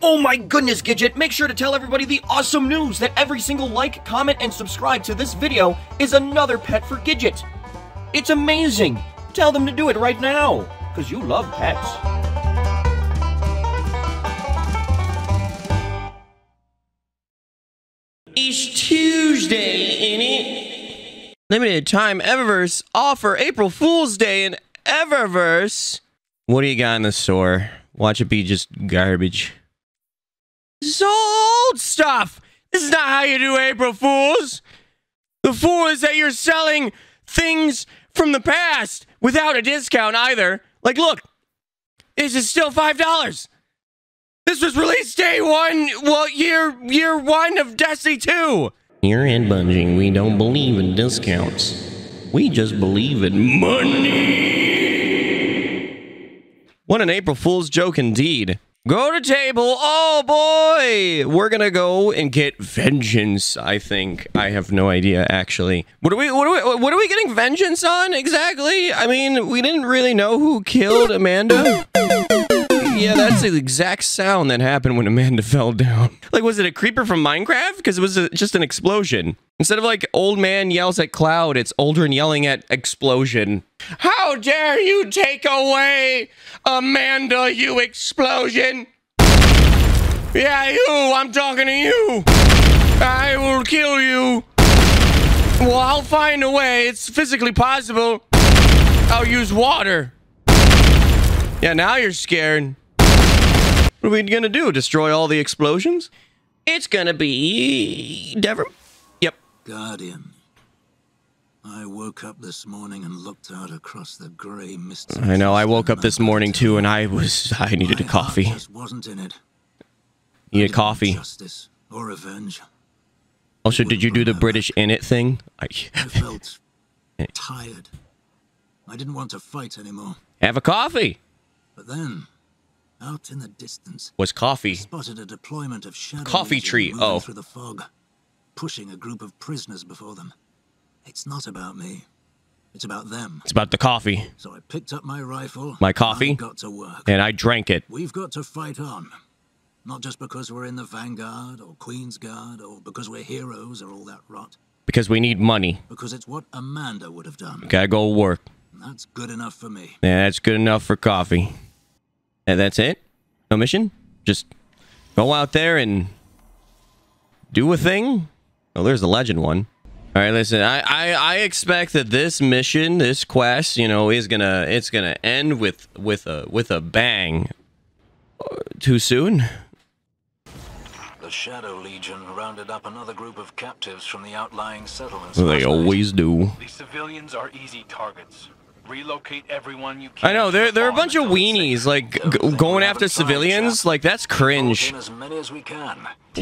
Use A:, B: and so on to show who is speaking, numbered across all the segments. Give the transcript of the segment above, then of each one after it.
A: Oh my goodness, Gidget, make sure to tell everybody the awesome news that every single like, comment, and subscribe to this video is another pet for Gidget. It's amazing. Tell them to do it right now, because you love pets. It's Tuesday, in it? Limited time Eververse offer April Fool's Day in Eververse. What do you got in the store? Watch it be just garbage. Sold stuff! This is not how you do April Fools! The fool is that you're selling things from the past without a discount either. Like, look, this is still $5. This was released day one, well, year year one of Destiny 2. Here at Bungie, we don't believe in discounts. We just believe in money. What an April Fool's joke indeed. Go to table. Oh boy, we're gonna go and get vengeance. I think I have no idea actually. What are we? What are we? What are we getting vengeance on exactly? I mean, we didn't really know who killed Amanda. Yeah, that's the exact sound that happened when Amanda fell down. Like, was it a creeper from Minecraft? Because it was a, just an explosion. Instead of like old man yells at cloud, it's Aldrin yelling at explosion. How dare you take away Amanda, you explosion! Yeah, you, I'm talking to you! I will kill you! Well, I'll find a way. It's physically possible. I'll use water. Yeah, now you're scared. What are we gonna do? Destroy all the explosions? It's gonna be... Dever... Yep.
B: Guardian. I woke up this morning and looked out across the grey mist.
A: I know, I woke up this morning too and I was... I needed a coffee.
B: heart just wasn't in it.
A: Need a coffee.
B: Justice or revenge.
A: Also, did you do the British in it thing? I...
B: I felt tired. I didn't want to fight anymore.
A: Have a coffee!
B: But then, out in the distance,
A: Was coffee.
B: spotted a deployment of shadow
A: Coffee tree, oh.
B: through the fog, pushing a group of prisoners before them. It's not about me. It's about them.
A: It's about the coffee.
B: So I picked up my rifle.
A: My coffee?
B: and got to work.
A: And I drank it.
B: We've got to fight on. Not just because we're in the Vanguard or Queen's Guard or because we're heroes or all that rot.
A: Because we need money.
B: Because it's what Amanda would have done.
A: Gotta go work.
B: That's good enough for me.
A: Yeah, that's good enough for coffee. And that's it? No mission? Just go out there and do a thing? Oh, there's the legend one. All right, listen. I, I I expect that this mission, this quest, you know, is gonna it's gonna end with with a with a bang. Uh, Too soon?
B: The Shadow Legion rounded up another group of captives from the outlying settlements.
A: They always do.
C: The civilians are easy targets. Relocate everyone you can.
A: I know
C: to
A: they're they're a bunch of weenies, like
B: Don't
A: g-
B: think
A: going after civilians. Like that's cringe.
B: as many as we can.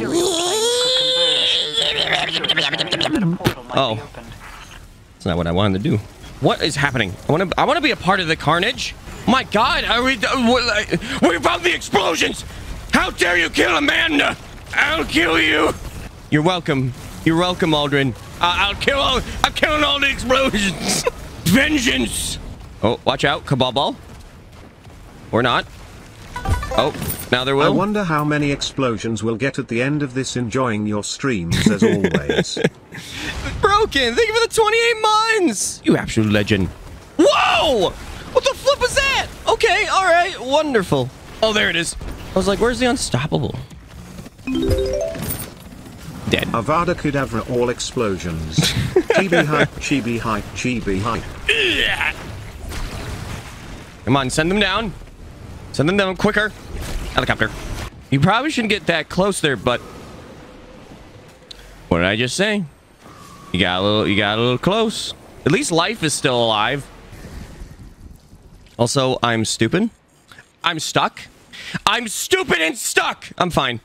A: Oh. That's not what I wanted to do. What is happening? I want to. I want to be a part of the carnage. My God, are we? Uh, what, about the explosions? How dare you kill Amanda? I'll kill you. You're welcome. You're welcome, Aldrin. I'll kill all. I'm killing all the explosions. Vengeance. Oh, watch out, Cabal Ball. Or not. Oh, now there will.
D: I wonder how many explosions we'll get at the end of this enjoying your streams as always.
A: broken. Thank you for the 28 months. You absolute legend. Whoa! What the flip was that? Okay, all right, wonderful. Oh, there it is. I was like, where's the unstoppable? Dead.
D: Avada Kedavra all explosions. Chibi hype, chibi hype, chibi hype.
A: Come on, send them down. Send them down quicker. Helicopter. You probably shouldn't get that close there, but what did I just say? You got a little. You got a little close. At least life is still alive. Also, I'm stupid. I'm stuck. I'm stupid and stuck. I'm fine.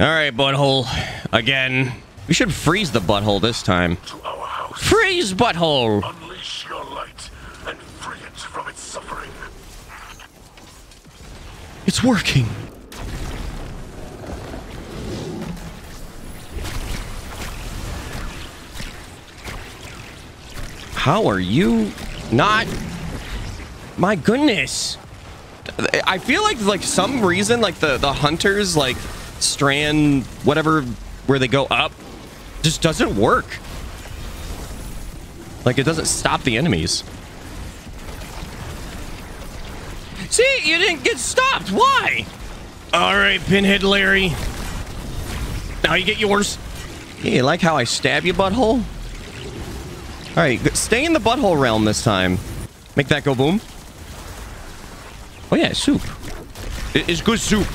A: All right, butthole. Again. We should freeze the butthole this time.
E: to our house.
A: Freeze butthole.
E: Unleash your light and free it from its suffering.
A: It's working. How are you not? My goodness. I feel like like some reason like the the hunters like strand whatever where they go up just doesn't work. Like it doesn't stop the enemies. See, you didn't get stopped. Why? All right, Pinhead Larry. Now you get yours. Hey, you like how I stab you, butthole? All right, stay in the butthole realm this time. Make that go boom. Oh yeah, soup. It's good soup.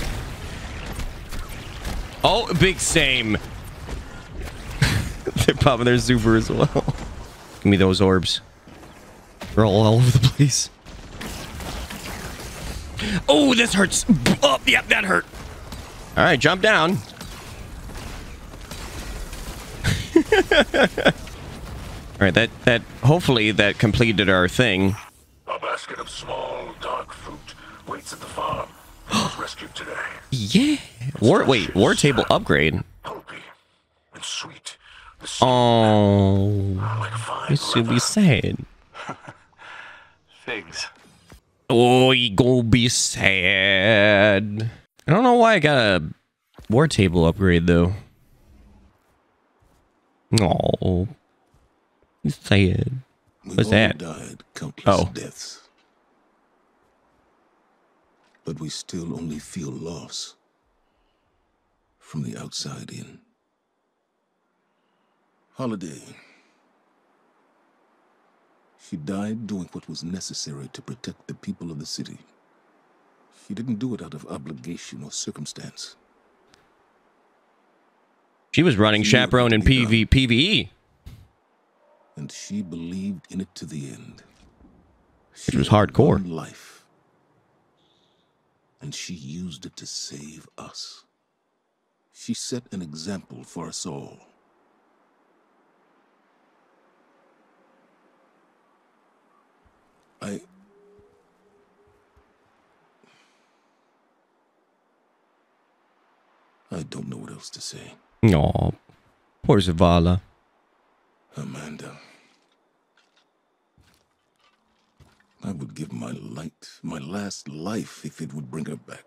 A: Oh, big same. They're popping their super as well. Give me those orbs. They're all, all over the place. Oh, this hurts. Oh, yeah, that hurt. All right, jump down. All right, that that hopefully that completed our thing.
E: A basket of small, dark fruit waits at the farm. It was rescued today.
A: Yeah. War wait, war table upgrade.
E: Pulpy and sweet.
A: Oh,
E: like
A: this should be sad.
C: Figs.
A: Oh, you gonna be sad. I don't know why I got a war table upgrade though. Oh, sad.
F: We've
A: What's that?
F: died countless
A: Oh.
F: deaths. But we still only feel loss from the outside in. Holliday. She died doing what was necessary to protect the people of the city. She didn't do it out of obligation or circumstance.
A: She was running
F: She
A: chaperone in PV PVE,
F: and she believed in it to the end. She
A: was hardcore.
F: life, and she used it to save us. She set an example for us all. I. I don't know what else to say.
A: Oh, poor Zavala.
F: Amanda. I would give my light, my last life, if it would bring her back.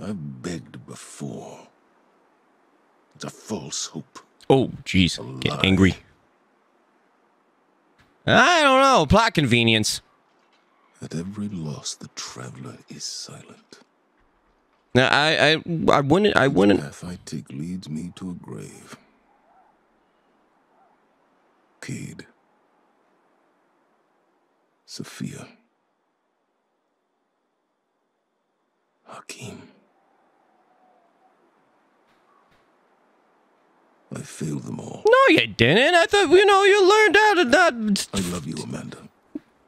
F: I've begged before. It's a false hope.
A: Oh, jeez, get angry. I don't know. Plot convenience.
F: At every loss, the traveler is silent.
A: Now, I, I, I wouldn't, I wouldn't.
F: path I take leads me to a grave. Cayde. Sophia. Hakim. I failed them all.
A: No, you didn't. I thought you know you learned how to not
F: I love you, Amanda.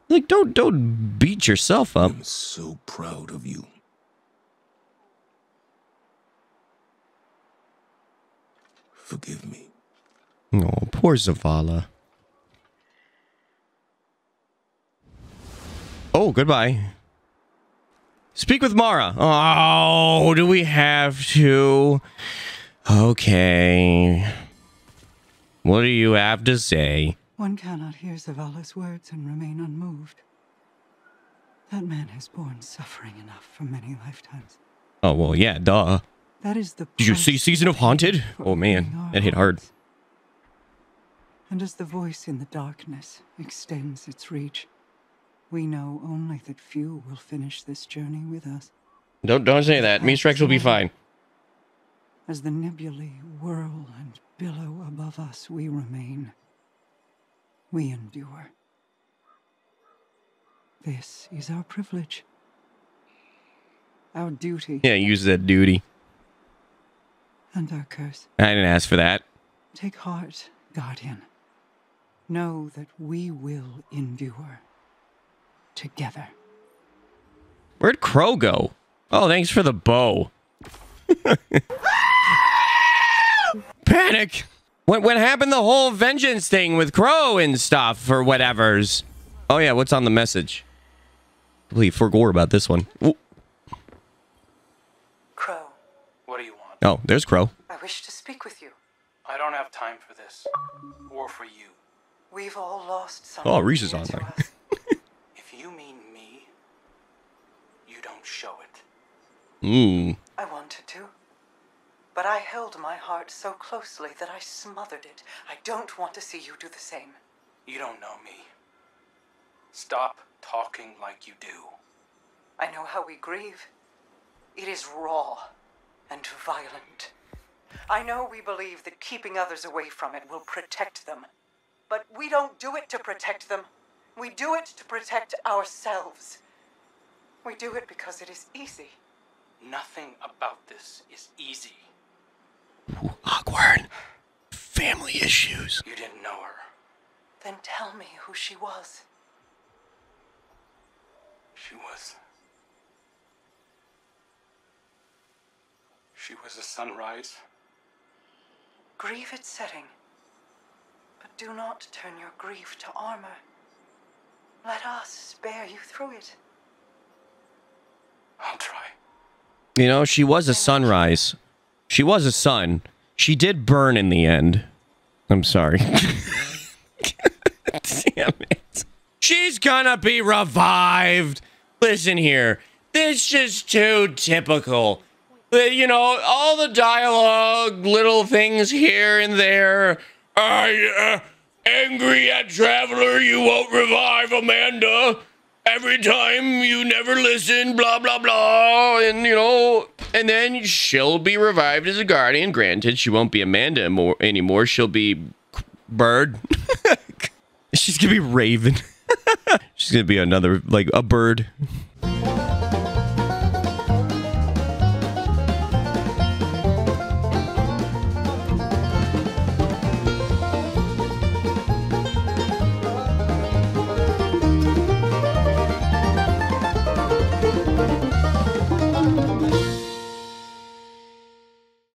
A: like don't don't beat yourself up.
F: I'm so proud of you. Forgive me.
A: Oh, poor Zavala. Oh, goodbye. Speak with Mara. Oh, do we have to? Okay. What do you have to say?
G: One cannot hear Zavala's words and remain unmoved. That man has borne suffering enough for many lifetimes.
A: Oh, well, yeah, duh.
G: That is the
A: Did you see Season of Haunted? Oh, man, that hit hard.
G: And as the voice in the darkness extends its reach, we know only that few will finish this journey with us.
A: Don't don't say that. Me, Mithrax will be fine.
G: As the nebulae whirl and billow above us, we remain. We endure. This is our privilege. Our duty
A: Yeah, use that duty.
G: and our curse.
A: I didn't ask for that.
G: Take heart, Guardian. Know that we will endure. Together.
A: Where'd Crow go? Oh, thanks for the bow. Panic! What what happened the whole vengeance thing with Crow and stuff or whatever's? Oh yeah, what's on the message? Completely forgot about this one. Ooh.
G: Crow,
C: What do you want?
A: Oh, there's Crow.
G: I wish to speak with you.
C: I don't have time for this. Or for you.
G: We've all lost
A: Oh,
G: someone
A: Reese is
G: dear
A: on
G: to
A: there.
G: us.
C: If you mean me, you
H: you don't show it.
A: Ooh.
G: I wanted to. But I held my heart so closely that I smothered it. I don't want to see you do the same.
H: You don't know me. Stop talking like you do.
G: I know how we grieve. It is raw and violent. I know we believe that keeping others away from it will protect them. But we don't do it to protect them. We do it to protect ourselves. We do it because it is easy.
H: Nothing about this is easy.
A: Awkward. Family issues.
H: You didn't know her.
G: Then tell me who she was.
H: She was. She was a sunrise.
G: Grieve its setting. But do not turn your grief to armor. Let us bear you through it.
H: I'll try.
A: You know, she was a sunrise. She was a sun. She did burn in the end. I'm sorry. Damn it. She's gonna be revived. Listen here. This is too typical. Uh, You know, all the dialogue, little things here and there. I, uh, angry at Traveler, you won't revive Amanda. Every time you never listen, blah, blah, blah. And, you know, and then she'll be revived as a guardian. Granted, she won't be Amanda more, anymore. She'll be Bird. She's gonna be Raven. She's gonna be another, like, a bird.